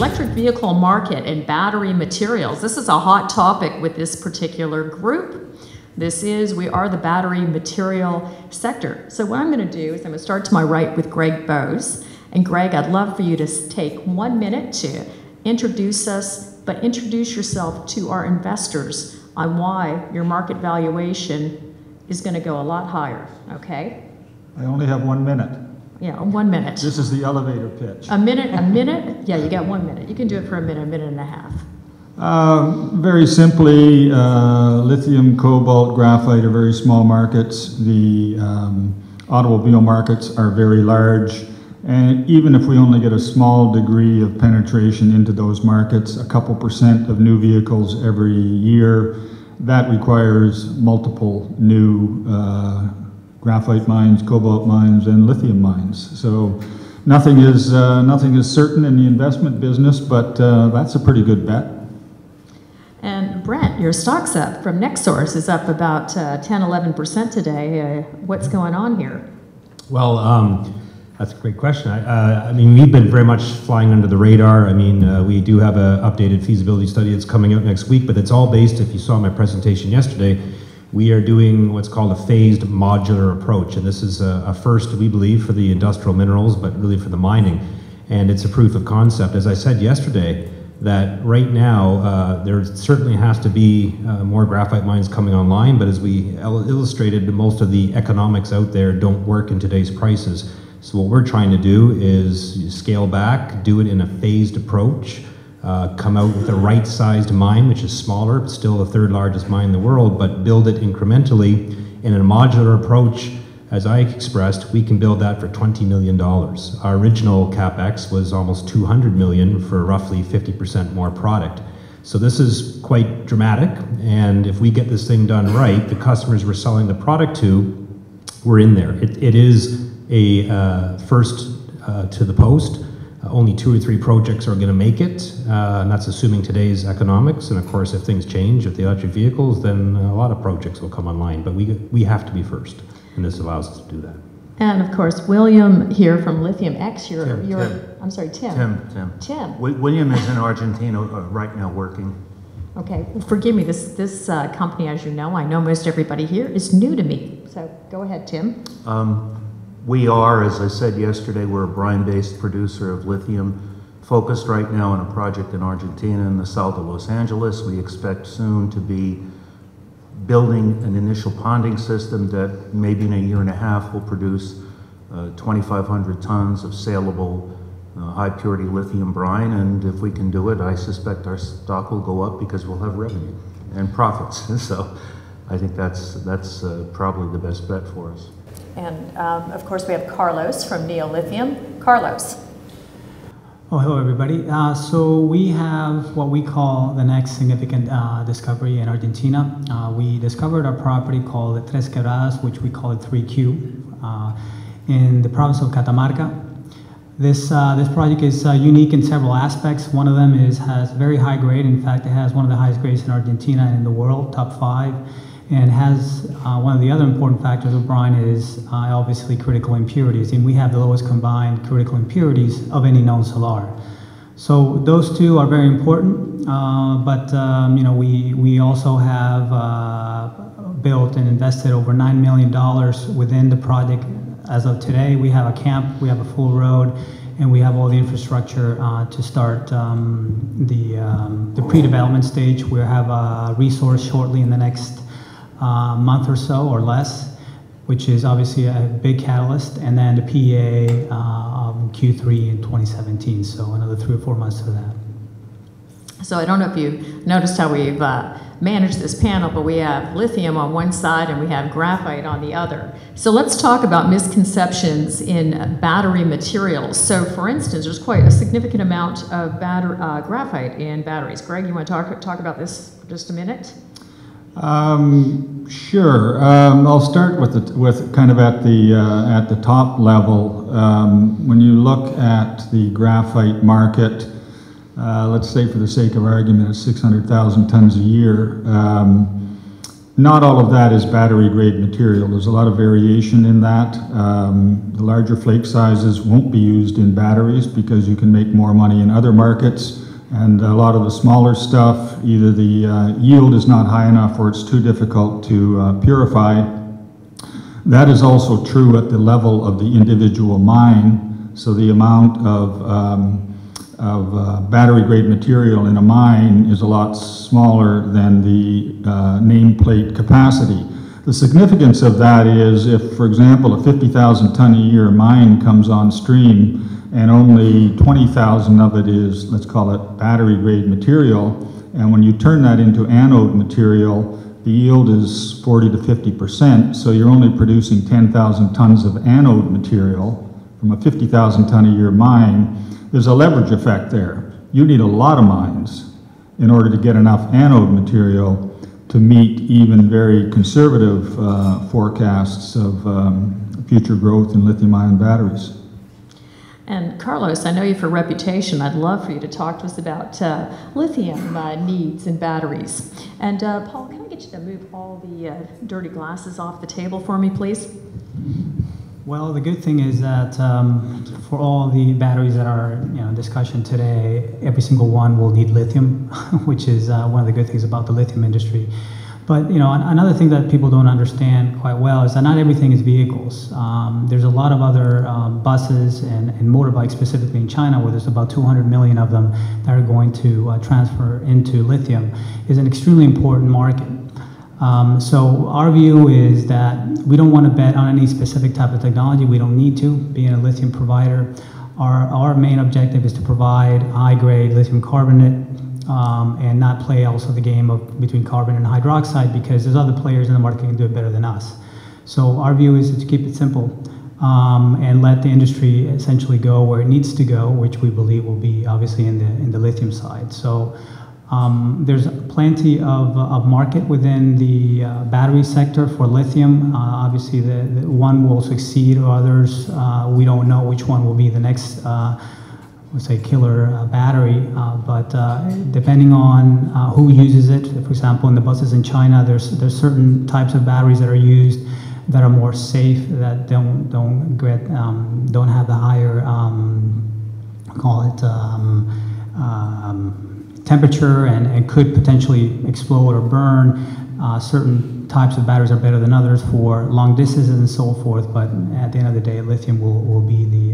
electric vehicle market and battery materials. This is a hot topic with this particular group. This is, we are the battery material sector. So what I'm going to do is I'm going to start to my right with Greg Bowes. And Greg, I'd love for you to take one minute to introduce us, but introduce yourself to our investors on why your market valuation is going to go a lot higher, okay? I only have one minute. Yeah, one minute. This is the elevator pitch. A minute, a minute? Yeah, you got one minute. You can do it for a minute, a minute and a half. Uh, very simply, uh, lithium, cobalt, graphite are very small markets. The um, automobile markets are very large. And even if we only get a small degree of penetration into those markets, a couple percent of new vehicles every year, that requires multiple new uh, graphite mines, cobalt mines, and lithium mines. So nothing is, uh, nothing is certain in the investment business, but uh, that's a pretty good bet. And Brent, your stock's up from NextSource is up about uh, 10, 11% today. Uh, what's going on here? Well, um, that's a great question. I, uh, I, mean, we've been very much flying under the radar. I mean, uh, we do have an updated feasibility study that's coming out next week, but it's all based, if you saw my presentation yesterday, we are doing what's called a phased modular approach. And this is a, a first, we believe, for the industrial minerals, but really for the mining. And it's a proof of concept. As I said yesterday, that right now uh, there certainly has to be uh, more graphite mines coming online, but as we illustrated, most of the economics out there don't work in today's prices. So what we're trying to do is scale back, do it in a phased approach, uh, come out with a right-sized mine, which is smaller, but still the third largest mine in the world, but build it incrementally in a modular approach as I expressed, we can build that for $20 million. Our original capex was almost 200 million for roughly 50% more product. So this is quite dramatic, and if we get this thing done right, the customers we're selling the product to, we're in there. it, it is a uh, first uh, to the post. Only two or three projects are going to make it, uh, and that's assuming today's economics. And of course, if things change with the electric vehicles, then a lot of projects will come online. But we we have to be first and this allows us to do that. And of course, William here from Lithium X, you're, Tim, you're Tim. I'm sorry, Tim. Tim, Tim. Tim. Wi- William is in Argentina uh, right now working. Okay, well, forgive me, this, this uh, company, as you know, I know most everybody here, is new to me. So go ahead, Tim. Um, We are, as I said yesterday, we're a brine-based producer of lithium, focused right now on a project in Argentina in the Sal de Los Angeles. We expect soon to be building an initial ponding system that maybe in a year and a half will produce uh, 2,500 tons of saleable uh, high purity lithium brine. And if we can do it, I suspect our stock will go up because we'll have revenue and profits. so I think that's, that's uh, probably the best bet for us. And um, of course, we have Carlos from Neo Lithium. Carlos. Oh, hello everybody. Uh, so we have what we call the next significant uh, discovery in Argentina. Uh, we discovered a property called Tres Quebradas, which we call it 3Q, uh, in the province of Catamarca. This, uh, this project is uh, unique in several aspects. One of them is has very high grade. In fact, it has one of the highest grades in Argentina and in the world, top five and has uh, one of the other important factors of brine is uh, obviously critical impurities, and we have the lowest combined critical impurities of any known salar. So those two are very important, uh, but um, you know we we also have uh, built and invested over nine million dollars within the project. As of today, we have a camp, we have a full road, and we have all the infrastructure uh, to start um, the, um, the pre-development stage. We have a resource shortly in the next uh, month or so or less, which is obviously a big catalyst, and then the PEA uh, Q3 in 2017, so another three or four months for that. So I don't know if you noticed how we've uh, managed this panel, but we have lithium on one side and we have graphite on the other. So let's talk about misconceptions in battery materials. So for instance, there's quite a significant amount of batter, uh, graphite in batteries. Greg, you want to talk, talk about this for just a minute? Um, sure. Um, I'll start with the, with kind of at the uh, at the top level. Um, when you look at the graphite market, uh, let's say for the sake of argument, it's 600,000 tons a year. Um, not all of that is battery grade material. There's a lot of variation in that. Um, the larger flake sizes won't be used in batteries because you can make more money in other markets. And a lot of the smaller stuff, either the uh, yield is not high enough or it's too difficult to uh, purify. That is also true at the level of the individual mine. So the amount of um, of uh, battery grade material in a mine is a lot smaller than the uh, nameplate capacity. The significance of that is if, for example, a 50,000 ton a year mine comes on stream and only 20,000 of it is, let's call it battery grade material, and when you turn that into anode material, the yield is 40 to 50%, so you're only producing 10,000 tons of anode material from a 50,000 ton a year mine there's a leverage effect there. You need a lot of mines in order to get enough anode material to meet even very conservative uh, forecasts of um, future growth in lithium ion batteries. And Carlos, I know you for reputation. I'd love for you to talk to us about uh, lithium uh, needs and batteries. And uh, Paul, can I get you to move all the uh, dirty glasses off the table for me, please? Well, the good thing is that um, for all the batteries that are you know discussion today, every single one will need lithium, which is uh, one of the good things about the lithium industry. But you know, another thing that people don't understand quite well is that not everything is vehicles. Um, there's a lot of other um, buses and, and, motorbikes, specifically in China, where there's about 200 million of them that are going to uh, transfer into lithium. is an extremely important market. Um, so our view is that we don't want to bet on any specific type of technology. We don't need to, being a lithium provider. Our, our main objective is to provide high-grade lithium carbonate um, and not play also the game of between carbon and hydroxide because there's other players in the market can do it better than us. So our view is to keep it simple um, and let the industry essentially go where it needs to go, which we believe will be obviously in the in the lithium side. So um, there's plenty of, of market within the uh, battery sector for lithium. Uh, obviously, the, the, one will succeed, or others uh, we don't know which one will be the next, uh, let's say, killer uh, battery. Uh, but depending on who uses it, for example, in the buses in China, there's there's certain types of batteries that are used that are more safe, that don't don't get um, don't have the higher um, call it. Um, um temperature and, and could potentially explode or burn. Uh, certain types of batteries are better than others for long distances and so forth, but at the end of the day, lithium will, will be the,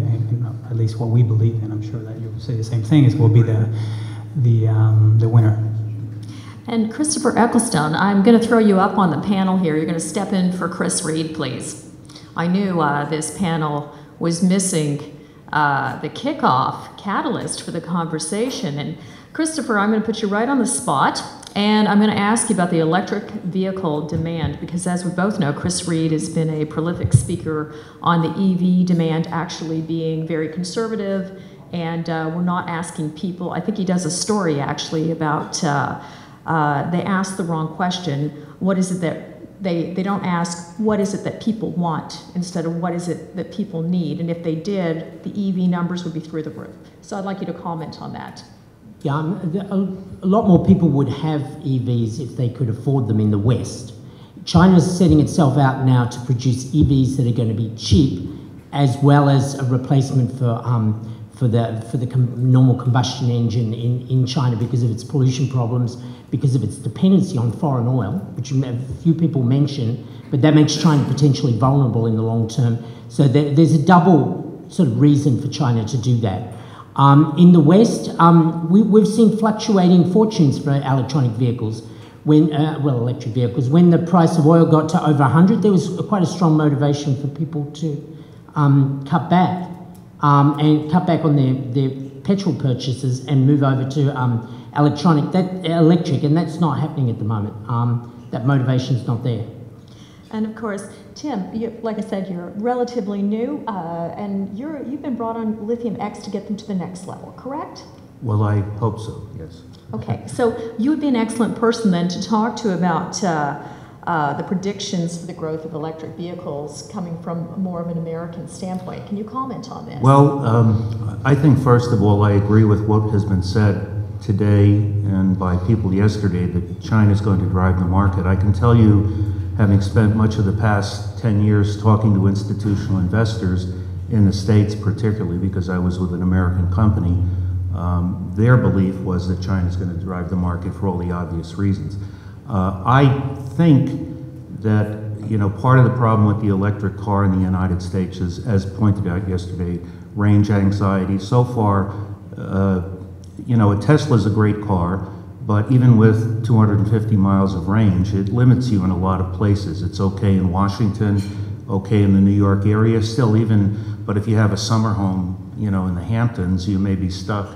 at least what we believe, and I'm sure that you'll say the same thing, is will be the, the, um, the winner. And Christopher Ecclestone, I'm going to throw you up on the panel here. You're going to step in for Chris Reed, please. I knew uh, this panel was missing uh, the kickoff catalyst for the conversation, and Christopher, I'm going to put you right on the spot, and I'm going to ask you about the electric vehicle demand, because as we both know, Chris Reed has been a prolific speaker on the EV demand actually being very conservative, and uh, we're not asking people, I think he does a story actually about, uh, uh, they ask the wrong question, what is it that they, they don't ask what is it that people want instead of what is it that people need. And if they did, the EV numbers would be through the roof. So I'd like you to comment on that. Yeah, um, a lot more people would have EVs if they could afford them in the West. China is setting itself out now to produce EVs that are going to be cheap, as well as a replacement for um, for the for the com normal combustion engine in, in China because of its pollution problems, because of its dependency on foreign oil, which a few people mention, but that makes China potentially vulnerable in the long term. So there, there's a double sort of reason for China to do that. Um, in the West, um, we, have seen fluctuating fortunes for electronic vehicles. When, uh, well, electric vehicles. When the price of oil got to over 100, there was quite a strong motivation for people to um, cut back um, and cut back on their, their petrol purchases and move over to um, electronic, that electric, and that's not happening at the moment. Um, that motivation's not there. And of course, Tim, you, like I said, you're relatively new, uh, and you're, you've been brought on Lithium X to get them to the next level, correct? Well, I hope so, yes. Okay, so you would be an excellent person then to talk to about uh, uh, the predictions for the growth of electric vehicles coming from more of an American standpoint. Can you comment on this? Well, um, I think first of all, I agree with what has been said today and by people yesterday that China is going to drive the market. I can tell you, having spent much of the past 10 years talking to institutional investors in the States, particularly because I was with an American company, um, their belief was that China is going to drive the market for all the obvious reasons. Uh, I think that you know part of the problem with the electric car in the United States is, as pointed out yesterday, range anxiety. So far, uh, you know, a Tesla is a great car, but even with 250 miles of range, it limits you in a lot of places. It's okay in Washington, okay in the New York area, still even, but if you have a summer home, you know, in the Hamptons, you may be stuck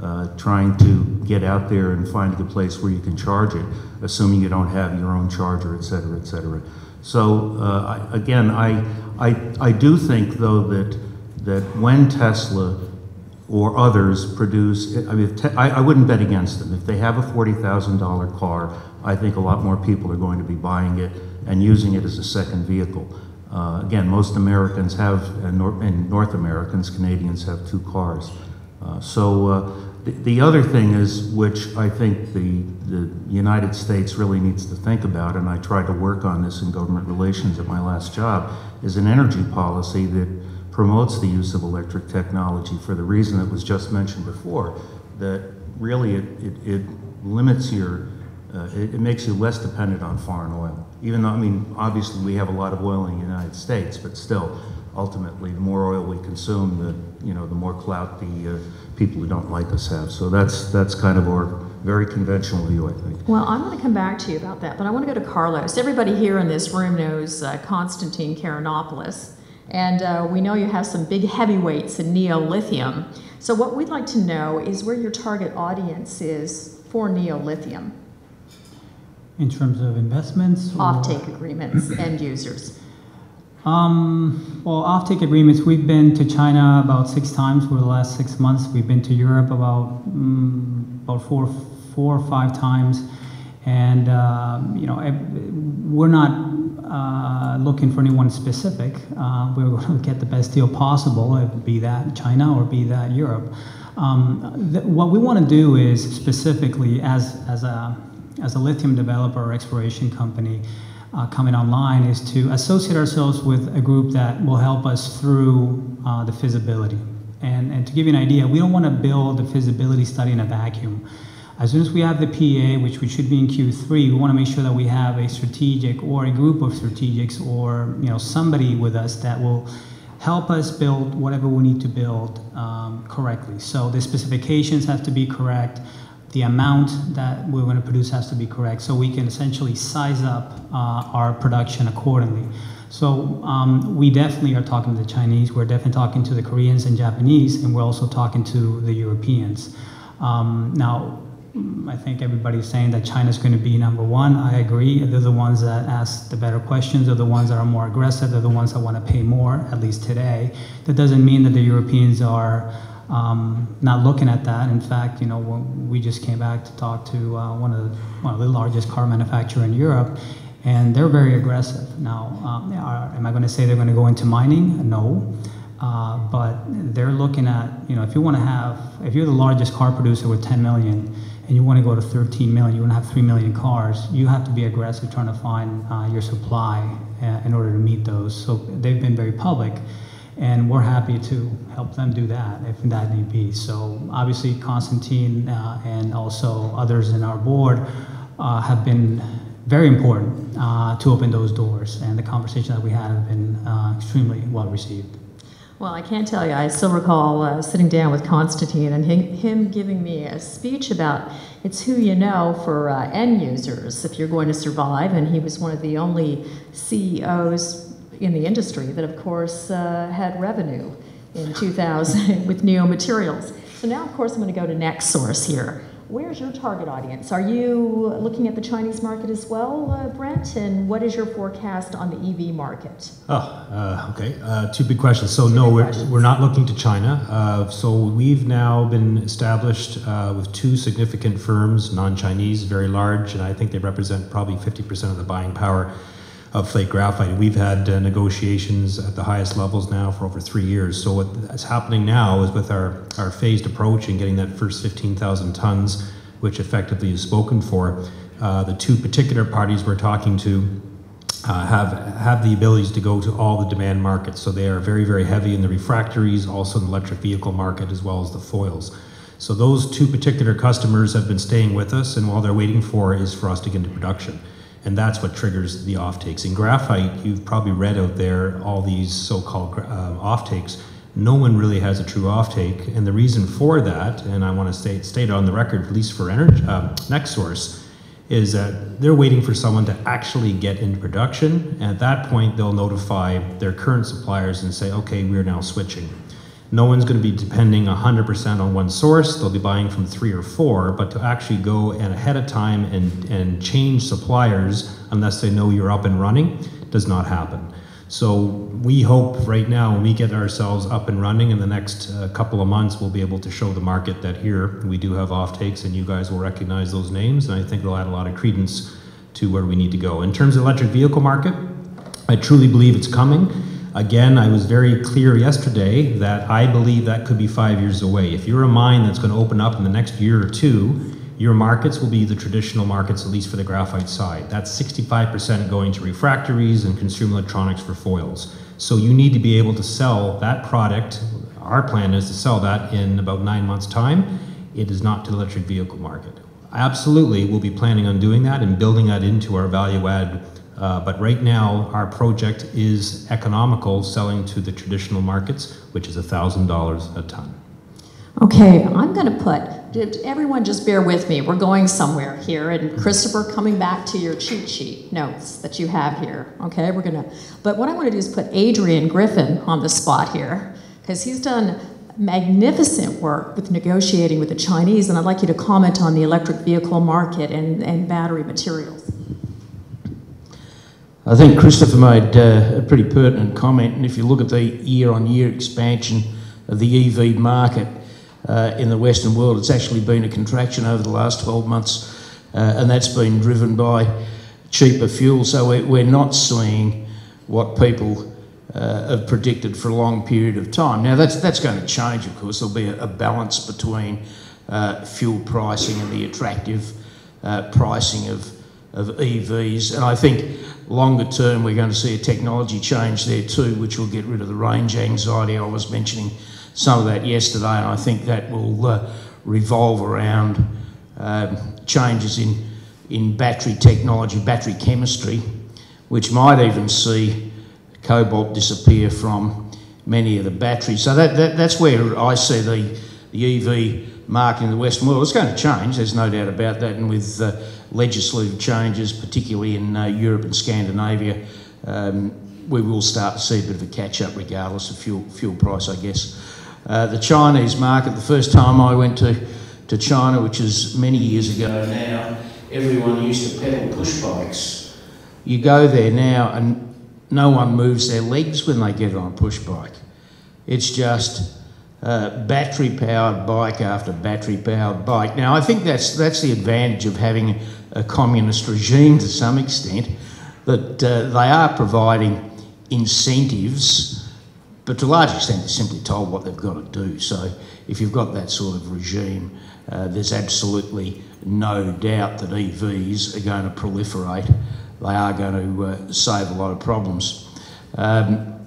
uh, trying to get out there and finding a place where you can charge it, assuming you don't have your own charger, et cetera, et cetera. So uh, I, again, I, I, I do think though that, that when Tesla or others produce, I mean, te- I, I wouldn't bet against them. If they have a $40,000 car, I think a lot more people are going to be buying it and using it as a second vehicle. Uh, again, most Americans have, and, Nor- and North Americans, Canadians have two cars. Uh, so uh, the, the other thing is, which I think the, the United States really needs to think about, and I tried to work on this in government relations at my last job, is an energy policy that promotes the use of electric technology for the reason that was just mentioned before, that really it, it, it limits your, uh, it, it makes you less dependent on foreign oil. Even though, I mean, obviously we have a lot of oil in the United States, but still, ultimately, the more oil we consume, the, you know, the more clout the uh, people who don't like us have. So that's, that's kind of our very conventional view, I think. Well, I'm going to come back to you about that, but I want to go to Carlos. Everybody here in this room knows uh, Constantine Karayannopoulos, and uh, we know you have some big heavyweights in Neo Lithium. So, what we'd like to know is where your target audience is for Neo Lithium, In terms of investments? or- offtake agreements, end users. Um, well, offtake agreements, we've been to China about six times over the last six months. We've been to Europe about, mm, about four, four or five times. And, um, you know, we're not uh, looking for anyone specific. Uh, we're going to get the best deal possible, uh, be that China or be that Europe. Um, th- what we want to do is specifically, as, as, a, as a lithium developer or exploration company, uh, coming online is to associate ourselves with a group that will help us through uh, the feasibility. And, and to give you an idea, we don't want to build a feasibility study in a vacuum. As soon as we have the PEA, which we should be in Q3, we want to make sure that we have a strategic or a group of strategics or you know somebody with us that will help us build whatever we need to build um, correctly. So the specifications have to be correct the amount that we're going to produce has to be correct so we can essentially size up uh, our production accordingly. So um, we definitely are talking to the Chinese, we're definitely talking to the Koreans and Japanese, and we're also talking to the Europeans. Um, now, I think everybody's saying that China's going to be number one. I agree. They're the ones that ask the better questions. They're the ones that are more aggressive. They're the ones that want to pay more, at least today. That doesn't mean that the Europeans are um, not looking at that. In fact, you know, we just came back to talk to uh, one of the, one of the largest car manufacturer in Europe, and they're very aggressive. Now, um, are, am I going to say they're going to go into mining? No. Uh, but they're looking at, you know, if you want to have, if you're the largest car producer with 10 million and you want to go to 13 million, you want to have 3 million cars, you have to be aggressive trying to find uh, your supply uh, in order to meet those. So they've been very public and we're happy to help them do that if that need be. So obviously, Constantine uh, and also others in our board uh, have been very important uh, to open those doors, and the conversation that we had have been uh, extremely well received. Well, I can't tell you. I still recall uh, sitting down with Constantine and him, him giving me a speech about it's who you know for uh, end users if you're going to survive. And he was one of the only CEOs in the industry that, of course, uh, had revenue in 2000 with Neo Materials. So now, of course, I'm going to go to NextSource here. Where's your target audience? Are you looking at the Chinese market as well, uh, Brent? And what is your forecast on the EV market? Oh, uh, okay. Uh, two big questions. So, no, we're, questions. we're not looking to China. Uh, so, we've now been established uh, with two significant firms, non Chinese, very large, and I think they represent probably 50% of the buying power of flake graphite. We've had uh, negotiations at the highest levels now for over three years. So what's happening now is with our, our phased approach and getting that first 15,000 tons, which effectively is spoken for, uh, the two particular parties we're talking to uh, have have the abilities to go to all the demand markets. So they are very very heavy in the refractories, also in the electric vehicle market as well as the foils. So those two particular customers have been staying with us, and while they're waiting for is for us to get into production. And that's what triggers the offtakes. In graphite, you've probably read out there all these so-called uh, offtakes. No one really has a true offtake, and the reason for that, and I want to state state on the record, at least for energy, uh, NextSource, is that they're waiting for someone to actually get into production. And at that point, they'll notify their current suppliers and say, okay, we're now switching. No one's going to be depending 100% on one source. They'll be buying from three or four, but to actually go and ahead of time and, and change suppliers unless they know you're up and running does not happen. So we hope right now when we get ourselves up and running in the next uh, couple of months, we'll be able to show the market that here we do have off takes and you guys will recognize those names. And I think it'll add a lot of credence to where we need to go. In terms of electric vehicle market, I truly believe it's coming. Again, I was very clear yesterday that I believe that could be five years away. If you're a mine that's going to open up in the next year or two, your markets will be the traditional markets, at least for the graphite side. That's 65% going to refractories and consumer electronics for foils. So you need to be able to sell that product. Our plan is to sell that in about nine months' time. It is not to the electric vehicle market. Absolutely, we'll be planning on doing that and building that into our value add. Uh, but right now, our project is economical selling to the traditional markets, which is $1,000 a ton. Okay, I'm going to put, did everyone just bear with me. We're going somewhere here. And Christopher, coming back to your cheat sheet notes that you have here. Okay, we're going to, but what I want to do is put Adrian Griffin on the spot here because he's done magnificent work with negotiating with the Chinese. And I'd like you to comment on the electric vehicle market and, and battery materials. I think Christopher made uh, a pretty pertinent comment. And if you look at the year on year expansion of the EV market, uh, in the Western world. It's actually been a contraction over the last 12 months, uh, and that's been driven by cheaper fuel. So we're, not seeing what people uh, have predicted for a long period of time. Now, that's, that's going to change, of course. There'll be a, a balance between uh, fuel pricing and the attractive uh, pricing of, of EVs. And I think longer term, we're going to see a technology change there too, which will get rid of the range anxiety I was mentioning some of that yesterday, and I think that will uh, revolve around uh, changes in, in battery technology, battery chemistry, which might even see cobalt disappear from many of the batteries. So that, that, that's where I see the, the EV market in the Western world. It's going to change, there's no doubt about that, and with uh, legislative changes, particularly in uh, Europe and Scandinavia, um, we will start to see a bit of a catch up regardless of fuel, fuel price, I guess. Uh, the Chinese market, the first time I went to, to China, which is many years ago now, everyone used to pedal push bikes. You go there now and no one moves their legs when they get on a push bike. It's just uh, battery powered bike after battery powered bike. Now, I think that's, that's the advantage of having a communist regime to some extent, that uh, they are providing incentives but to a large extent, they're simply told what they've got to do. So if you've got that sort of regime, uh, there's absolutely no doubt that EVs are going to proliferate. They are going to uh, save a lot of problems. Um,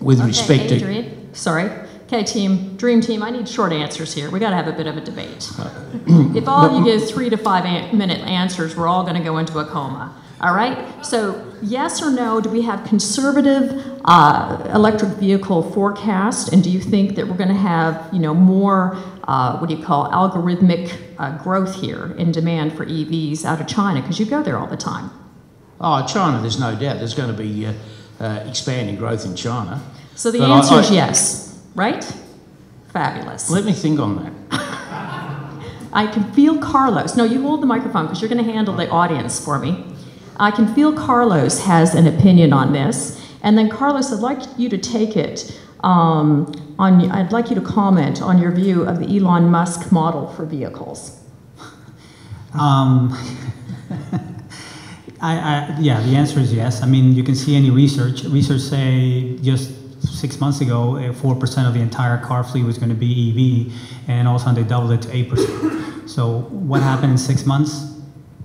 with okay, respect Adrian, to... sorry. Okay, team, dream team, I need short answers here. We got to have a bit of a debate. if all of you give three to five an minute answers, we're all going to go into a coma. All right? So, yes or no, do we have conservative uh, electric vehicle forecast? And do you think that we're going to have, you know, more, uh, what do you call, algorithmic uh, growth here in demand for EVs out of China? Because you go there all the time. Oh, China, there's no doubt. There's going to be uh, uh, expanding growth in China. So the but answer I, I, is yes, right? Fabulous. Let me think on that. I can feel Carlos. No, you hold the microphone because you're going to handle the audience for me. I can feel Carlos has an opinion on this. And then, Carlos, I'd like you to take it. Um, on, I'd like you to comment on your view of the Elon Musk model for vehicles. Um, I, I, yeah, the answer is yes. I mean, you can see any research. Research say just six months ago, uh, four percent of the entire car fleet was going to be EV, and all of a sudden they doubled it to eight percent. So what happened in six months?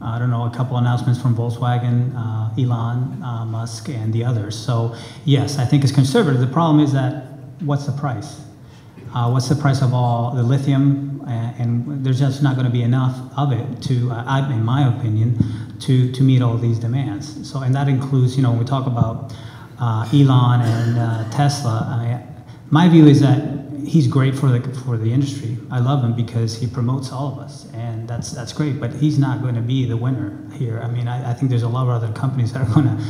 I don't know, a couple announcements from Volkswagen, uh, Elon uh, Musk, and the others. So yes, I think it's conservative. The problem is that what's the price? Uh, what's the price of all the lithium? And there's just not going to be enough of it to, in my opinion, to, to meet all these demands. So, and that includes, you know, when we talk about uh, Elon and uh, Tesla. I, my view is that he's great for the for the industry. I love him because he promotes all of us, and that's that's great. But he's not going to be the winner here. I mean, I, I think there's a lot of other companies that are going to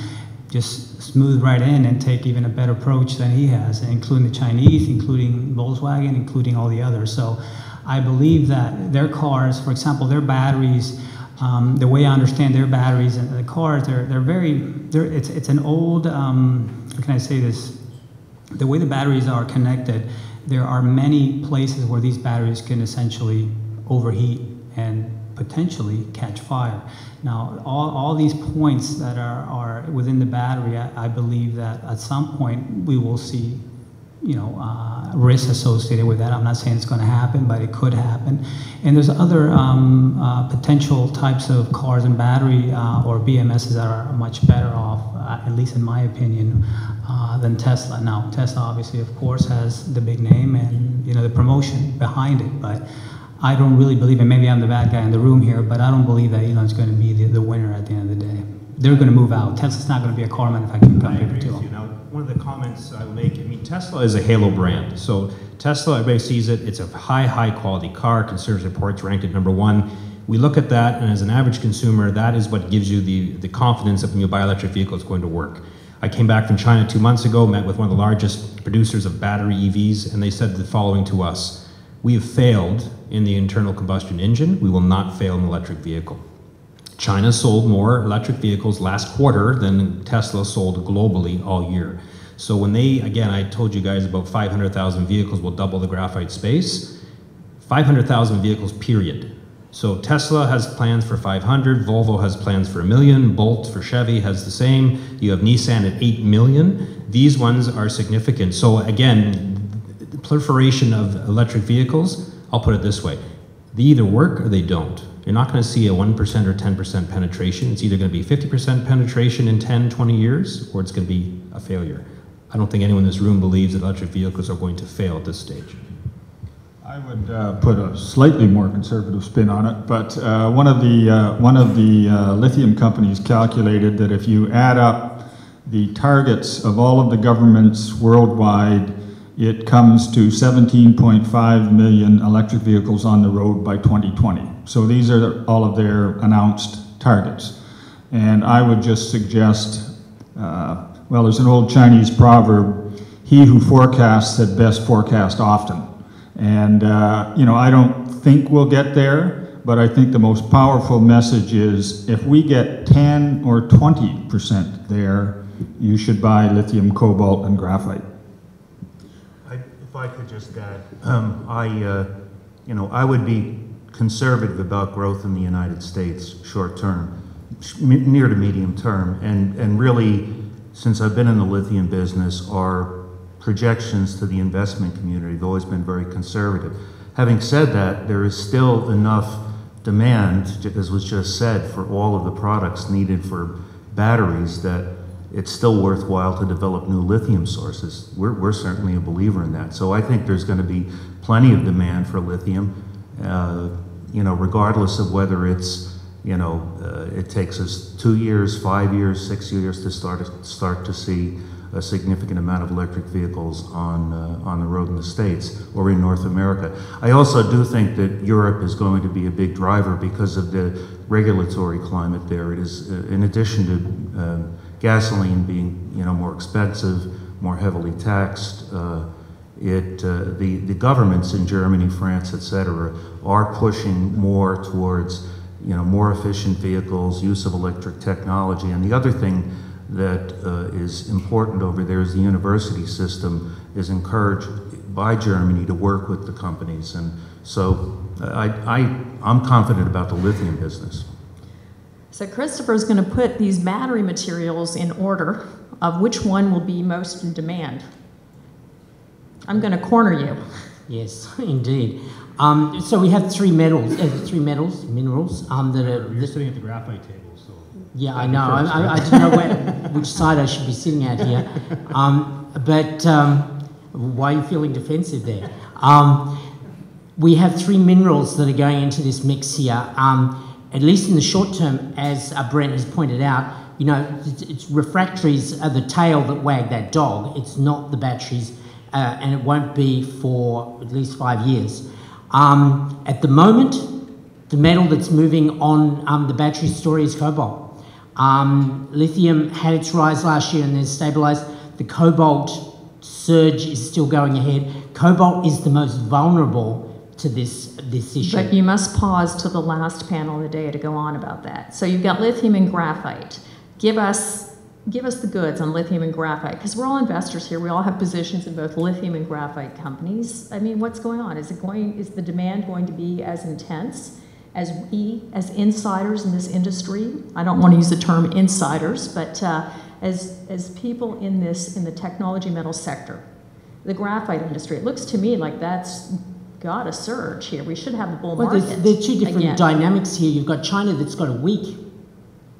just smooth right in and take even a better approach than he has, including the Chinese, including Volkswagen, including all the others. So I believe that their cars, for example, their batteries, um, the way I understand their batteries and the cars, they're, they're very, they're, it's, it's an old, um, how can I say this? The way the batteries are connected, there are many places where these batteries can essentially overheat and potentially catch fire. Now, all, all these points that are, are within the battery, I, I believe that at some point we will see you know, uh, risks associated with that. I'm not saying it's going to happen, but it could happen. And there's other um, uh, potential types of cars and battery uh, or BMSs that are much better off, uh, at least in my opinion, uh, than Tesla. Now, Tesla obviously, of course, has the big name and you know the promotion behind it, but I don't really believe, and maybe I'm the bad guy in the room here, but I don't believe that Elon's going to be the, the winner at the end of the day. They're going to move out. Tesla's not going to be a car manufacturing I company for too with you. long. The comments I make, I mean, Tesla is a halo brand. So Tesla, everybody sees it. It's a high, high quality car. Consumer Reports ranked it number one. We look at that, and as an average consumer, that is what gives you the, the confidence that when you buy electric vehicle, it's going to work. I came back from China two months ago, met with one of the largest producers of battery EVs, and they said the following to us. We have failed in the internal combustion engine. We will not fail in an electric vehicle. China sold more electric vehicles last quarter than Tesla sold globally all year. So when they, again, I told you guys about 500,000 vehicles will double the graphite space. 500,000 vehicles, period. So Tesla has plans for 500, Volvo has plans for a million, Bolt for Chevy has the same. You have Nissan at 8 million. These ones are significant. So again, the proliferation of electric vehicles, I'll put it this way. They either work or they don't. You're not going to see a 1% or 10% penetration. It's either going to be 50% penetration in 10, 20 years, or it's going to be a failure. I don't think anyone in this room believes that electric vehicles are going to fail at this stage. I would uh, put a slightly more conservative spin on it, but uh, one of the uh, one of the uh, lithium companies calculated that if you add up the targets of all of the governments worldwide, it comes to 17.5 million electric vehicles on the road by 2020. So these are all of their announced targets, and I would just suggest, uh, well, there's an old Chinese proverb: "He who forecasts at best forecast often." And, uh, you know, I don't think we'll get there, but I think the most powerful message is if we get 10 or 20% there, you should buy lithium, cobalt, and graphite. I- If I could just add, um, I, uh, you know, I would be conservative about growth in the United States, short term, near to medium term, and, and really, since I've been in the lithium business, our projections to the investment community have always been very conservative. Having said that, there is still enough demand, as was just said, for all of the products needed for batteries that it's still worthwhile to develop new lithium sources. We're, we're certainly a believer in that. So I think there's going to be plenty of demand for lithium, uh, you know, regardless of whether it's, you know, uh, it takes us two years, five years, six years to start, start to see a significant amount of electric vehicles on, uh, on the road in the States or in North America. I also do think that Europe is going to be a big driver because of the regulatory climate there. It is, uh, in addition to uh, gasoline being, you know, more expensive, more heavily taxed, uh, it, uh, the, the governments in Germany, France, etc., are pushing more towards, you know, more efficient vehicles, use of electric technology. And the other thing that uh, is important over there is the university system is encouraged by Germany to work with the companies. And so I, I, I'm confident about the lithium business. So Christopher's going to put these battery materials in order of which one will be most in demand. I'm going to corner you. Yes, indeed. Um, so we have three metals, uh, three metals, minerals um, that are. You're sitting at the graphite table, so. Yeah, I know. I, I, I don't know where, which side I should be sitting at here. Um, but um, why are you feeling defensive there? Um, we have three minerals that are going into this mix here. Um, at least in the short term, as uh, Brent has pointed out, you know, it's, it's refractories are the tail that wag that dog. It's not the batteries, uh, and it won't be for at least five years. Um, at the moment, the metal that's moving on um, the battery story is cobalt. Um, lithium had its rise last year and then stabilized. The cobalt surge is still going ahead. Cobalt is the most vulnerable to this, this issue. But you must pause to the last panel of the day to go on about that. So you've got lithium and graphite. Give us, give us the goods on lithium and graphite, because we're all investors here. We all have positions in both lithium and graphite companies. I mean, what's going on? Is it going, is the demand going to be as intense as we, as insiders in this industry? I don't want to use the term insiders, but uh, as, as people in this, in the technology metal sector, the graphite industry, it looks to me like that's got a surge here. We should have a bull Well, market. there's, there are two different again. dynamics here. You've got China that's got a weak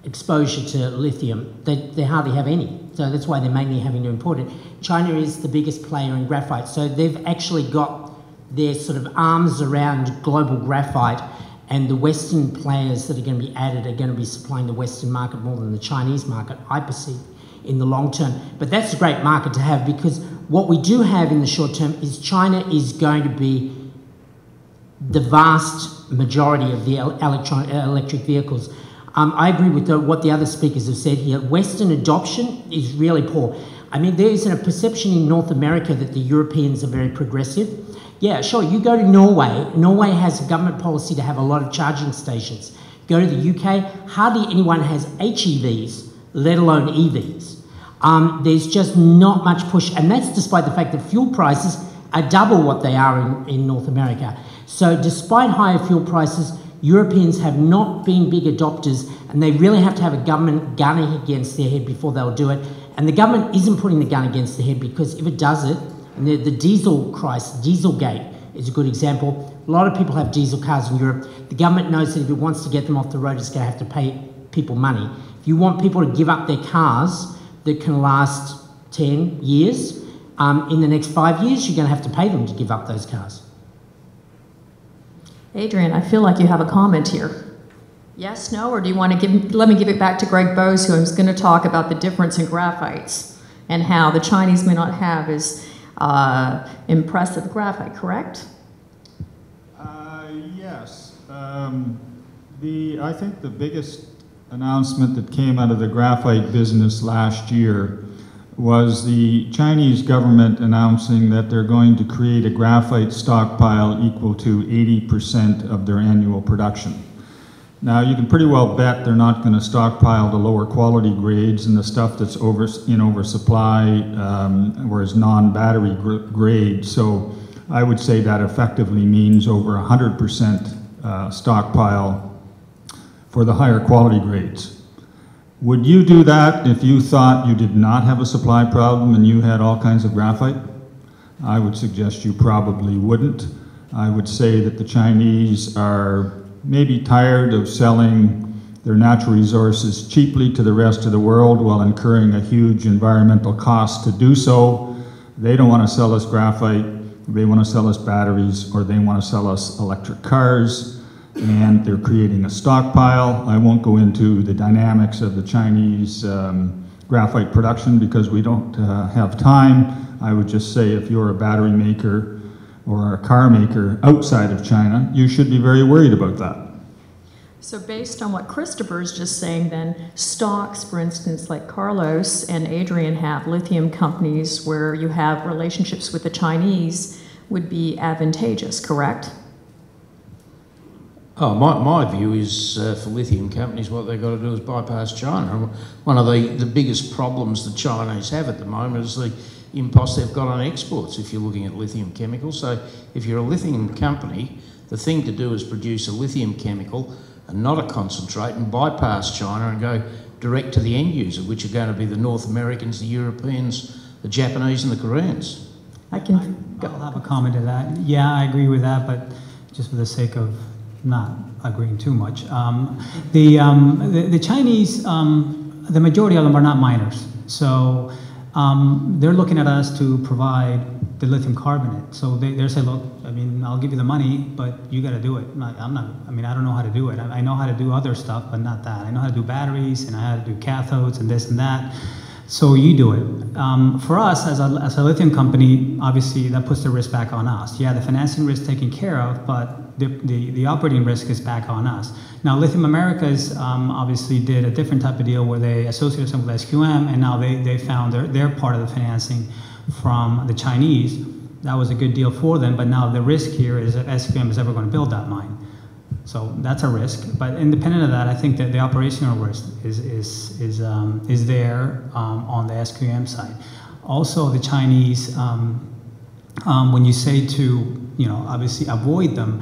exposure to lithium. They, they hardly have any. So that's why they're mainly having to import it. China is the biggest player in graphite. So they've actually got their sort of arms around global graphite and the Western players that are going to be added are going to be supplying the Western market more than the Chinese market, I perceive, in the long term. But that's a great market to have because what we do have in the short term is China is going to be the vast majority of the electron- electric vehicles. Um, I agree with the, what the other speakers have said here. Western adoption is really poor. I mean, there is a perception in North America that the Europeans are very progressive. Yeah, sure, you go to Norway. Norway has a government policy to have a lot of charging stations. Go to the UK, hardly anyone has HEVs, let alone EVs. Um, there's just not much push, and that's despite the fact that fuel prices are double what they are in, in North America. So, despite higher fuel prices, Europeans have not been big adopters, and they really have to have a government gun against their head before they'll do it. And the government isn't putting the gun against their head because if it does it, and the, the diesel crisis, Dieselgate is a good example. A lot of people have diesel cars in Europe. The government knows that if it wants to get them off the road, it's going to have to pay people money. If you want people to give up their cars that can last 10 years, um, in the next five years, you're going to have to pay them to give up those cars. Adrian, I feel like you have a comment here. Yes, no, or do you want to give, let me give it back to Greg Bowes, who is going to talk about the difference in graphites and how the Chinese may not have as uh, impressive graphite, correct? Uh, yes. Um, the, I think the biggest announcement that came out of the graphite business last year was the Chinese government announcing that they're going to create a graphite stockpile equal to 80% of their annual production. Now, you can pretty well bet they're not going to stockpile the lower quality grades and the stuff that's over, in oversupply, um, whereas non-battery gr- grade. So I would say that effectively means over 100% uh, stockpile for the higher quality grades. Would you do that if you thought you did not have a supply problem and you had all kinds of graphite? I would suggest you probably wouldn't. I would say that the Chinese are maybe tired of selling their natural resources cheaply to the rest of the world while incurring a huge environmental cost to do so. They don't want to sell us graphite, they want to sell us batteries, or they want to sell us electric cars, and they're creating a stockpile. I won't go into the dynamics of the Chinese um, graphite production because we don't uh, have time. I would just say if you're a battery maker, or a car maker outside of China, you should be very worried about that. So based on what Christopher is just saying, then stocks, for instance, like Carlos and Adrian have lithium companies where you have relationships with the Chinese would be advantageous, correct? Oh, my, my view is uh, for lithium companies, what they've got to do is bypass China. One of the, the biggest problems the Chinese have at the moment is the impost they've got on exports if you're looking at lithium chemicals. So if you're a lithium company, the thing to do is produce a lithium chemical and not a concentrate and bypass China and go direct to the end user, which are going to be the North Americans, the Europeans, the Japanese, and the Koreans. I can go. I'll have a comment to that. Yeah, I agree with that, but just for the sake of not agreeing too much. Um, the, um, the, the Chinese, um, the majority of them are not miners. So um, they're looking at us to provide the lithium carbonate. So they, they're saying, look, I mean, I'll give you the money, but you got to do it. I'm not, I'm not, I mean, I don't know how to do it. I, I know how to do other stuff, but not that. I know how to do batteries and I know how to do cathodes and this and that. So you do it. Um, for us, as a, as a lithium company, obviously that puts the risk back on us. Yeah, the financing risk taken care of, but the, the, the operating risk is back on us. Now, Lithium Americas um, obviously did a different type of deal where they associated themselves with SQM, and now they, they found their, their part of the financing from the Chinese. That was a good deal for them, but now the risk here is that SQM is ever going to build that mine. So that's a risk. But independent of that, I think that the operational risk is, is, is, um, is there um, on the SQM side. Also, the Chinese, um, um, when you say to, you know, obviously avoid them,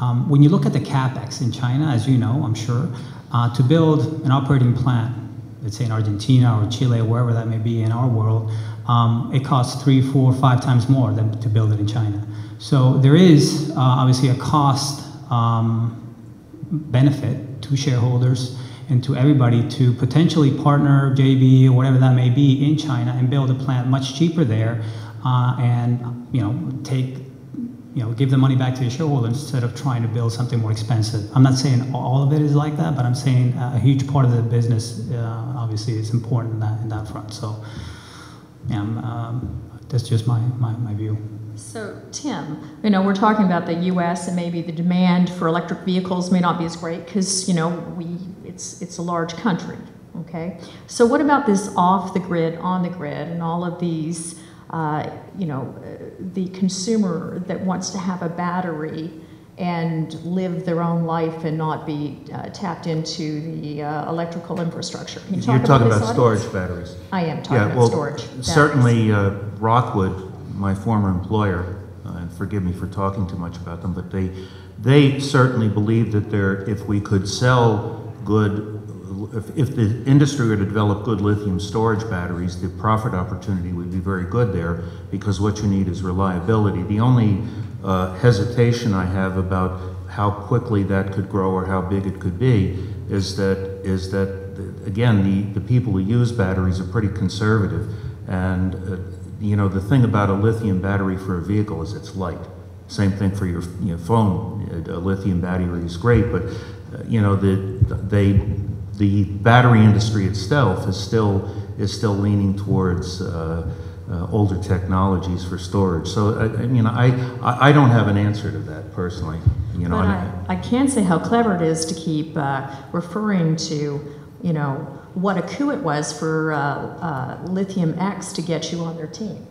um, when you look at the capex in China, as you know, I'm sure, uh, to build an operating plant, let's say in Argentina or Chile, or wherever that may be in our world, um, it costs three, four, five times more than to build it in China. So there is uh, obviously a cost um, benefit to shareholders and to everybody to potentially partner JV or whatever that may be in China and build a plant much cheaper there uh, and you know take you know give the money back to the shareholder instead of trying to build something more expensive. I'm not saying all of it is like that, but I'm saying a huge part of the business uh, obviously is important in that in that front. So yeah, um, that's just my, my, my view. So, Tim, you know, we're talking about the U.S. and maybe the demand for electric vehicles may not be as great because you know we it's it's a large country. Okay, so what about this off the grid, on the grid, and all of these? Uh, you know, uh, the consumer that wants to have a battery and live their own life and not be uh, tapped into the uh, electrical infrastructure. Can you talk You're talking about, about storage batteries. I am talking Yeah, about well, storage. batteries. certainly uh, Rockwood, my former employer, uh, and forgive me for talking too much about them, but they, they certainly believe that there, if we could sell good, if, if the industry were to develop good lithium storage batteries, the profit opportunity would be very good there because what you need is reliability. The only uh, hesitation I have about how quickly that could grow or how big it could be is that, is that again, the, the people who use batteries are pretty conservative. And, uh, you know, the thing about a lithium battery for a vehicle is it's light. Same thing for your, your phone. A lithium battery is great, but, uh, you know, the, they, the battery industry itself is still, is still leaning towards uh, uh, older technologies for storage. So, I, I- you know, I, I I don't have an answer to that personally, you know. But I, I can say how clever it is to keep uh, referring to, you know, what a coup it was for uh, uh, Lithium X to get you on their team.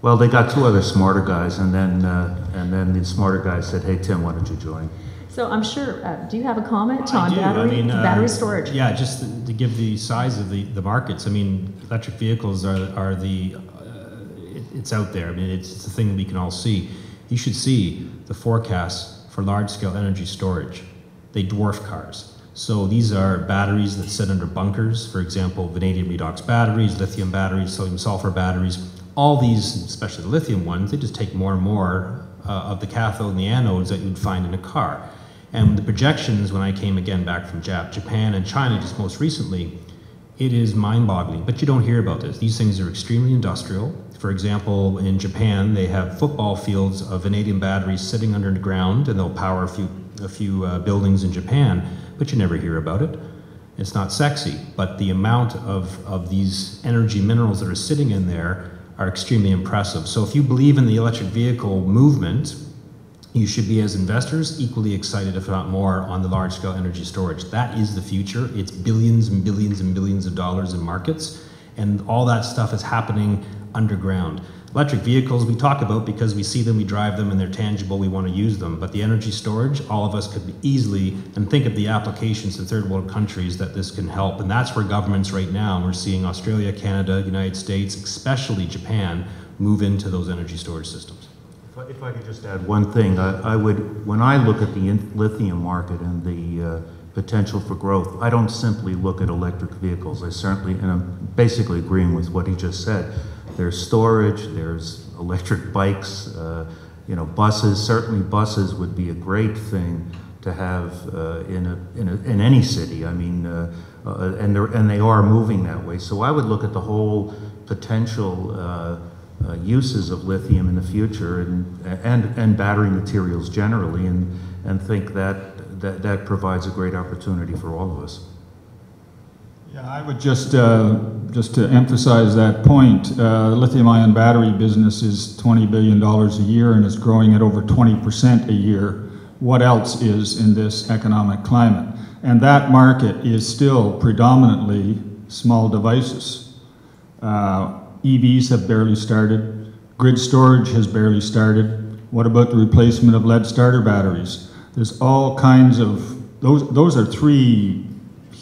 Well, they got two other smarter guys, and then, uh, and then the smarter guy said, hey, Tim, why don't you join? So I'm sure, uh, do you have a comment I on do. I battery, mean, uh, battery storage? Yeah, just to, to give the size of the, the markets. I mean, electric vehicles are, are the, uh, it, it's out there. I mean, it's, it's the thing we can all see. You should see the forecasts for large scale energy storage. They dwarf cars. So these are batteries that sit under bunkers. For example, vanadium redox batteries, lithium batteries, sodium sulfur batteries. All these, especially the lithium ones, they just take more and more uh, of the cathode and the anodes that you'd find in a car. And the projections, when I came again back from Jap- Japan and China just most recently, it is mind boggling. But you don't hear about this. These things are extremely industrial. For example, in Japan, they have football fields of vanadium batteries sitting underground, and they'll power a few, a few uh, buildings in Japan, but you never hear about it. It's not sexy, but the amount of, of these energy minerals that are sitting in there are extremely impressive. So if you believe in the electric vehicle movement, you should be as investors equally excited if not more on the large scale energy storage that is the future it's billions and billions and billions of dollars in markets and all that stuff is happening underground electric vehicles we talk about because we see them we drive them and they're tangible we want to use them but the energy storage all of us could easily and think of the applications in third world countries that this can help and that's where governments right now we're seeing australia canada united states especially japan move into those energy storage systems If I- If I could just add one thing, I I would, when I look at the lithium market and the, uh, potential for growth. I don't simply look at electric vehicles. I certainly, and I'm basically agreeing with what he just said. There's storage, there's electric bikes, uh, you know, buses. Certainly, buses would be a great thing to have uh, in, a, in, a, in any city. I mean, uh, uh, and, and they are moving that way. So I would look at the whole potential uh, uh, uses of lithium in the future and, and, and battery materials generally and, and think that, that that provides a great opportunity for all of us. Yeah, I would just, uh, just to emphasize that point, uh, lithium-ion battery business is $20 billion a year and is growing at over 20% a year. What else is in this economic climate? And that market is still predominantly small devices. Uh, EVs have barely started. Grid storage has barely started. What about the replacement of lead starter batteries? There's all kinds of, those, those are three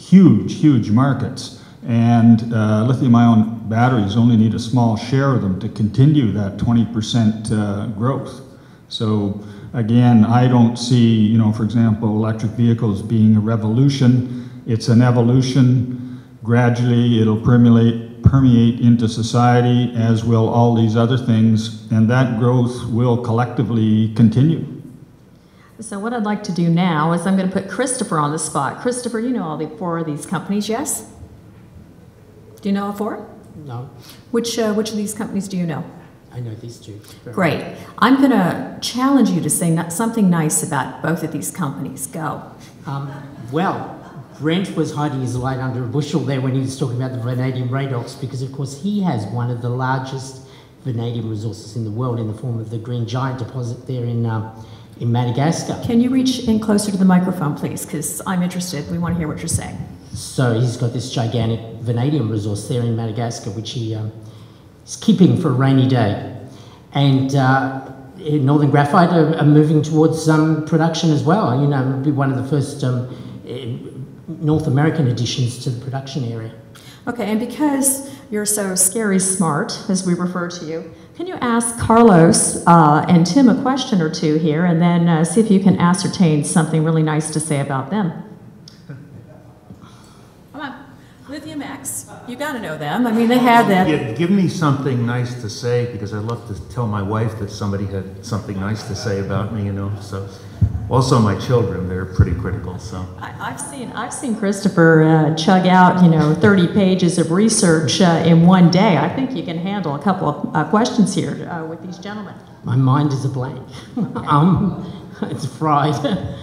huge, huge markets. And uh, lithium ion batteries only need a small share of them to continue that 20% uh, growth. So, again, I don't see, you know, for example, electric vehicles being a revolution. It's an evolution. Gradually, it'll permeate, permeate into society, as will all these other things, and that growth will collectively continue. So what I'd like to do now is I'm going to put Christopher on the spot. Christopher, you know all the four of these companies, yes? Do you know all four? No, Which, uh, which of these companies do you know? I know these two. Great. I'm going to challenge you to say something nice about both of these companies. Go. Um, well, Brent was hiding his light under a bushel there when he was talking about the vanadium redox because, of course, he has one of the largest vanadium resources in the world in the form of the Green Giant deposit there in, um, in Madagascar. Can you reach in closer to the microphone, please? Because I'm interested. We want to hear what you're saying. So he's got this gigantic vanadium resource there in Madagascar, which he um, is keeping for a rainy day. And uh, Northern Graphite are, are moving towards um, production as well. You know, it'll be one of the first um, eh, North American additions to the production area. Okay, and because you're so scary smart, as we refer to you, can you ask Carlos uh, and Tim a question or two here, and then uh, see if you can ascertain something really nice to say about them? Come on, Lithium X. You got to know them. I mean, they had that. Yeah, give me something nice to say because I'd love to tell my wife that somebody had something nice to say about me, you know. So, also my children, they're pretty critical. So, I, I've seen I've seen Christopher uh, chug out you know 30 pages of research uh, in one day. I think you can handle a couple of uh, questions here uh, with these gentlemen. My mind is a blank. um, it's fried.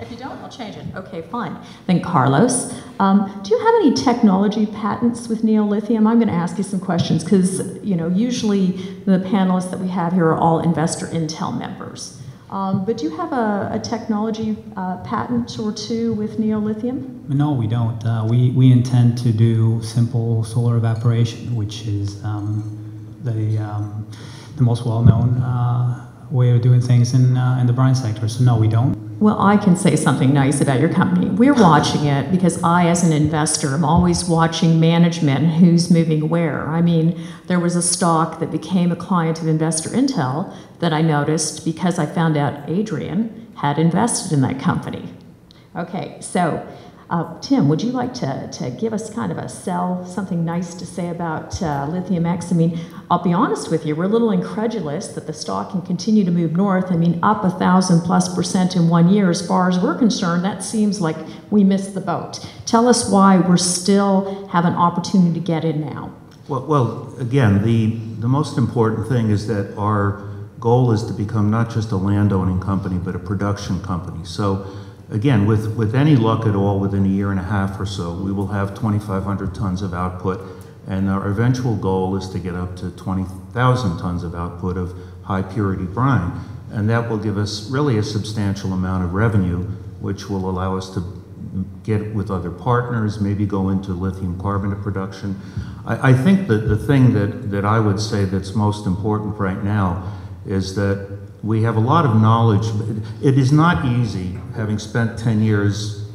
If you don't, I'll change it. Okay, fine. Then Carlos, um, do you have any technology patents with Neo Lithium? I'm going to ask you some questions because you know usually the panelists that we have here are all InvestorIntel members. Um, but do you have a, a technology uh, patent or two with Neo Lithium? No, we don't. Uh, we, we intend to do simple solar evaporation, which is um, the, um, the most well-known uh, way of doing things in, uh, in the brine sector. So no, we don't. Well, I can say something nice about your company. We're watching it because I, as an investor, am always watching management who's moving where. I mean, there was a stock that became a client of InvestorIntel that I noticed because I found out Adrian had invested in that company. Okay, so uh, Tim, would you like to, to give us kind of a sell, something nice to say about uh, Lithium X? I mean, I'll be honest with you, we're a little incredulous that the stock can continue to move north. I mean, up a thousand plus percent in one year. As far as we're concerned, that seems like we missed the boat. Tell us why we're still have an opportunity to get in now. well, well, again, the the most important thing is that our goal is to become not just a landowning company, but a production company. So. Again, with, with any luck at all, within a year and a half or so, we will have 2,500 tons of output, and our eventual goal is to get up to 20,000 tons of output of high purity brine. And that will give us really a substantial amount of revenue, which will allow us to get with other partners, maybe go into lithium carbonate production. I, I think that the thing that, that I would say that's most important right now is that we have a lot of knowledge. It is not easy, having spent 10 years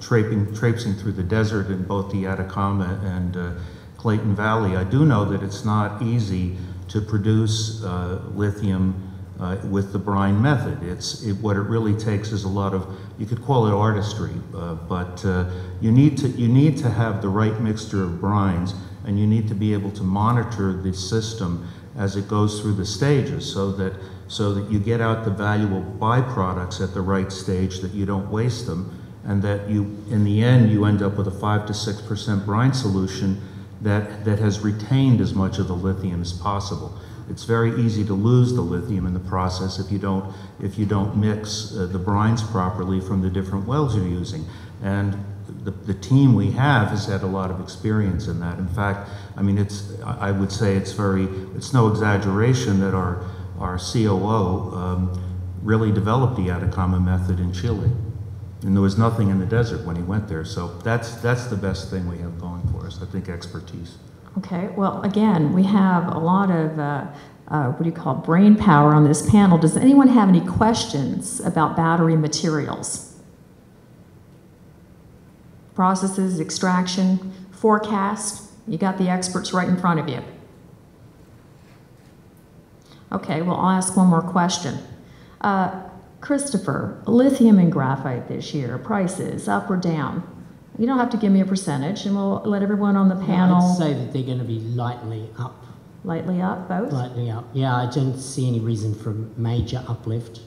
traipsing, traipsing through the desert in both the Atacama and uh, Clayton Valley. I do know that it's not easy to produce uh, lithium uh, with the brine method. It's, it, what it really takes is a lot of, you could call it artistry, uh, but uh, you, need to, you need to have the right mixture of brines and you need to be able to monitor the system as it goes through the stages so that, so that you get out the valuable byproducts at the right stage, that you don't waste them, and that you, in the end, you end up with a 5 to 6% brine solution that, that has retained as much of the lithium as possible. It's very easy to lose the lithium in the process if you don't, if you don't mix uh, the brines properly from the different wells you're using. And the, the team we have has had a lot of experience in that. In fact, I mean, it's, I I would say it's very, it's no exaggeration that our, our COO um, really developed the Atacama method in Chile. And there was nothing in the desert when he went there. So that's, that's the best thing we have going for us, I think expertise. Okay, well, again, we have a lot of, uh, uh, what do you call it, brain power on this panel. Does anyone have any questions about battery materials? Processes, extraction, forecast? You got the experts right in front of you. Okay, well, I'll ask one more question. Uh, Christopher, lithium and graphite this year, prices up or down? You don't have to give me a percentage, and we'll let everyone on the panel I'd say that they're going to be lightly up. lightly up, both? Lightly up. Yeah, I don't see any reason for major uplift,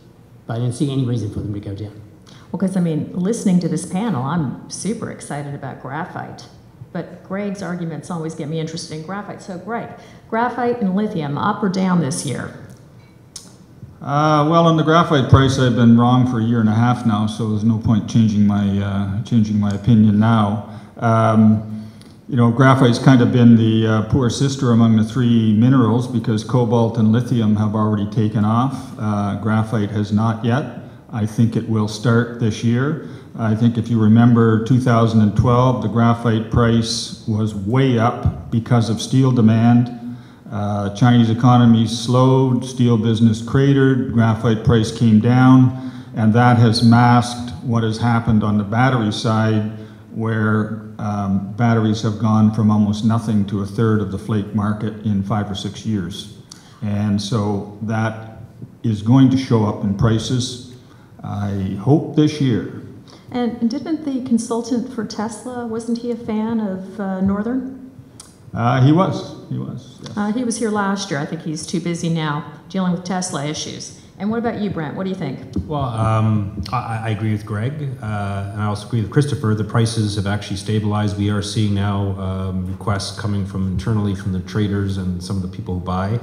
but I don't see any reason for them to go down. Well, because I mean, listening to this panel, I'm super excited about graphite. But Greg's arguments always get me interested in graphite. So, Greg, graphite and lithium, up or down this year? Uh, well, on the graphite price, I've been wrong for a year and a half now, so there's no point changing my uh, changing my opinion now. Um, you know, graphite's kind of been the uh, poor sister among the three minerals because cobalt and lithium have already taken off. Uh, graphite has not yet. I think it will start this year. I think if you remember 2012, the graphite price was way up because of steel demand. Uh, Chinese economy slowed, steel business cratered, graphite price came down, and that has masked what has happened on the battery side, where um, batteries have gone from almost nothing to a third of the flake market in five or six years. And so that is going to show up in prices, I hope this year. And didn't the consultant for Tesla, wasn't he a fan of uh, Northern? Uh, he was, he was, yes. Uh, he was here last year. I think he's too busy now dealing with Tesla issues. And what about you, Brent? What do you think? Well, um, I, I agree with Greg, uh, and I also agree with Christopher. The prices have actually stabilized. We are seeing now um, requests coming from internally from the traders and some of the people who buy,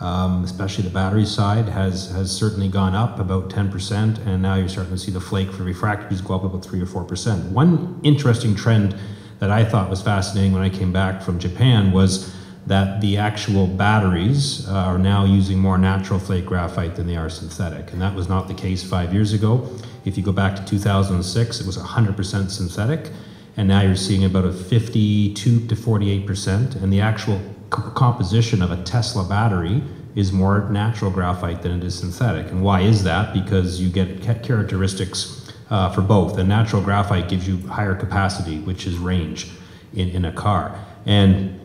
um, especially the battery side has has certainly gone up about 10%, and now you're starting to see the flake for refractories go up about three or four percent. One interesting trend that I thought was fascinating when I came back from Japan was that the actual batteries uh, are now using more natural flake graphite than they are synthetic. And that was not the case five years ago. If you go back to 2006, it was 100% synthetic. And now you're seeing about a 52 to 48%. And the actual composition of a Tesla battery is more natural graphite than it is synthetic. And why is that? Because you get characteristics uh, for both. And natural graphite gives you higher capacity, which is range in, in a car. And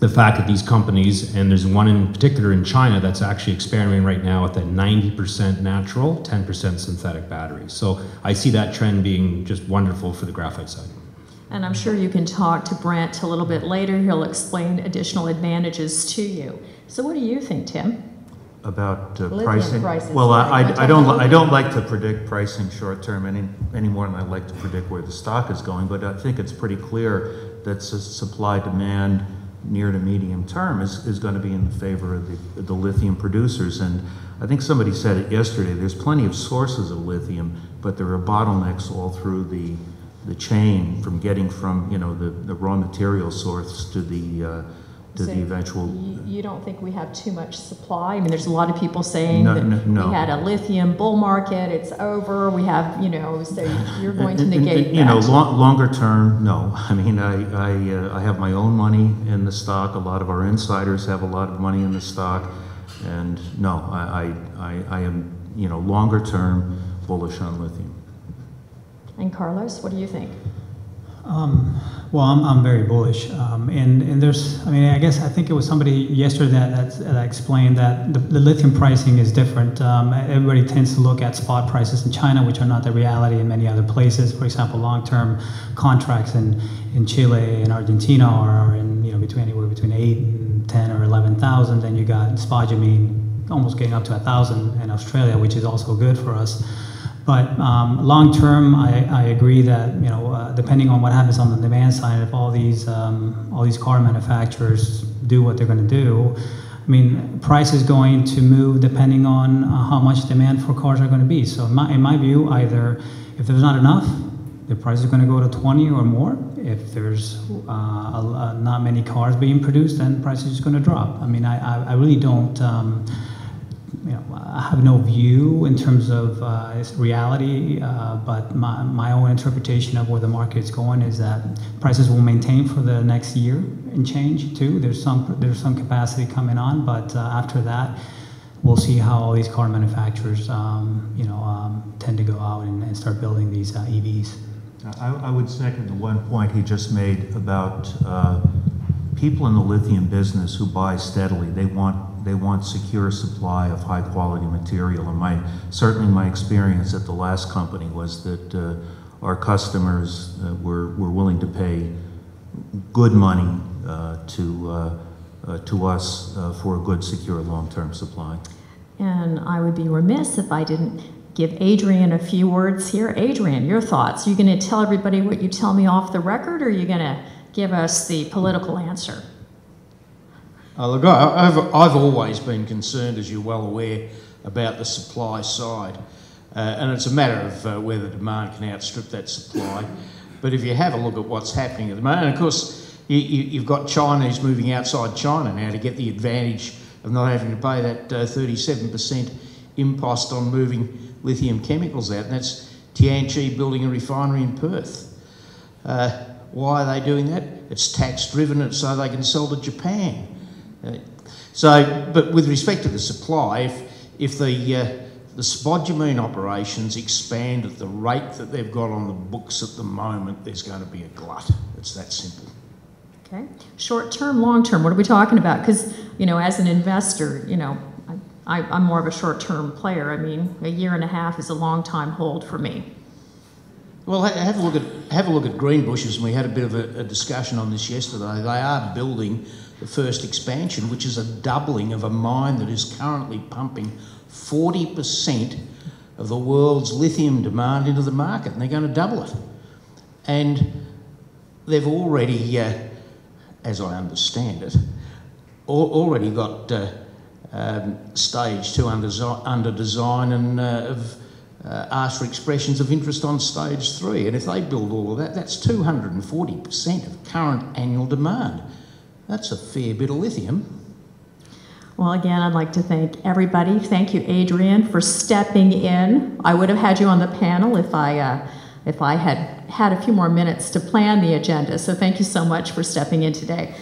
the fact that these companies, and there's one in particular in China that's actually experimenting right now with that 90% natural, 10% synthetic battery. So I see that trend being just wonderful for the graphite side. And I'm sure you can talk to Brent a little bit later. He'll explain additional advantages to you. So, what do you think, Tim? About uh, pricing? prices, Well. I, You I I don't, I don't like to predict pricing short term any, any more than I like to predict where the stock is going, but I think it's pretty clear that su- supply demand near to medium term is, is gonna be in the favor of the, the lithium producers. And I think somebody said it yesterday, there's plenty of sources of lithium, but there are bottlenecks all through the, the chain from getting from, you know, the, the raw material source to the, uh, to So the eventual You, you don't think we have too much supply? I mean, there's a lot of people saying No, that no, no. we had a lithium bull market, it's over, we have, you know, so you're going to negate You know, that. lo- longer term, no. I mean, I, I, uh, I have my own money in the stock. A lot of our insiders have a lot of money in the stock. And no, I, I, I- I am, you know, longer term bullish on lithium. And Carlos, what do you think? Um, well, I'm, I'm very bullish. Um, and, and there's, I mean, I guess I think it was somebody yesterday that, that, explained that the, the lithium pricing is different. Um, everybody tends to look at spot prices in China, which are not the reality in many other places. For example, long term contracts in, in Chile and Argentina are in, you know, between anywhere between 8 and 10 or 11,000. Then you got spodumene almost getting up to a 1,000 in Australia, which is also good for us. But um, long term, I, I, agree that you know, uh, depending on what happens on the demand side, if all these um, all these car manufacturers do what they're going to do, I mean, price is going to move depending on uh, how much demand for cars are going to be. So in my, in my view, either if there's not enough, the price is going to go to 20 or more. If there's uh, a, a, not many cars being produced, then price is just going to drop. I mean, I, I, I really don't. Um, you know, I have no view in terms of uh, reality, uh, but my, my own interpretation of where the market is going is that prices will maintain for the next year and change too. There's some there's some capacity coming on, but uh, after that, we'll see how all these car manufacturers, um, you know, um, tend to go out and, and start building these uh, EVs. I, I, would second the one point he just made about uh, people in the lithium business who buy steadily. They want they want secure supply of high quality material. And my certainly my experience at the last company was that uh, our customers uh, were, were willing to pay good money uh, to, uh, uh, to us for a good, secure, long-term supply. And I would be remiss if I didn't give Adrian a few words here. Adrian, your thoughts. Are you going to tell everybody what you tell me off the record, or are you going to give us the political answer? Uh, look, I've, I've always been concerned, as you're well aware, about the supply side. Uh, and it's a matter of uh, whether demand can outstrip that supply. But if you have a look at what's happening at the moment, and of course, you, have got Chinese moving outside China now to get the advantage of not having to pay that 37% uh, impost on moving lithium chemicals out. And that's Tianqi building a refinery in Perth. Uh, why are they doing that? It's tax driven, and so they can sell to Japan. So, but with respect to the supply, if, if the, uh, the spodumene operations expand at the rate that they've got on the books at the moment, there's going to be a glut. It's that simple. Okay. Short term, long term, what are we talking about? Because, you know, as an investor, you know, I, am more of a short term player. I mean, a year and a half is a long time hold for me. Well, have a look at have a look at Greenbushes, and we had a bit of a, a discussion on this yesterday. They are building the first expansion, which is a doubling of a mine that is currently pumping 40% of the world's lithium demand into the market, and they're going to double it. And they've already, uh, as I understand it, already got uh, um, stage two under, under design and uh, have asked for expressions of interest on stage three. And if they build all of that, that's 240% of current annual demand. That's a fair bit of lithium. Well, again, I'd like to thank everybody. Thank you, Adrian, for stepping in. I would have had you on the panel if I, uh, if I had had a few more minutes to plan the agenda. So thank you so much for stepping in today.